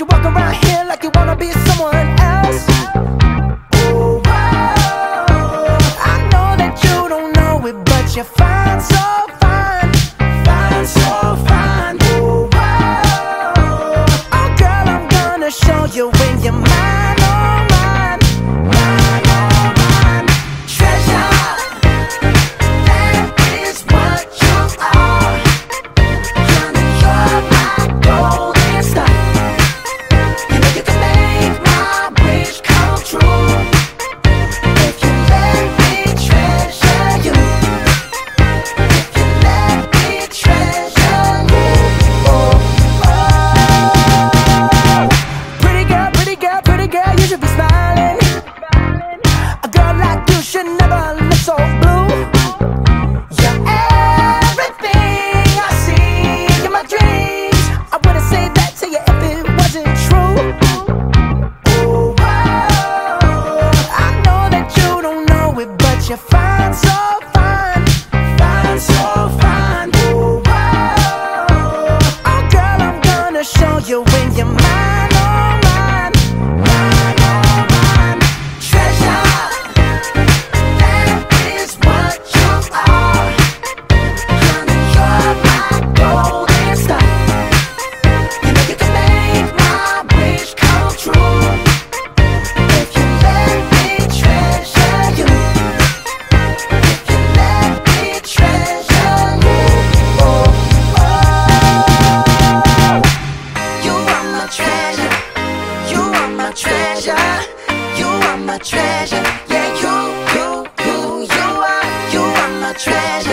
you walk around here like you wanna be someone else. Oh. I know that you don't know it, but you're fine, so fine, fine, so fine. Oh. Oh, girl, I'm gonna show you when you're mine. your way. my treasure. Yeah, you, you, you, you are, you are my treasure.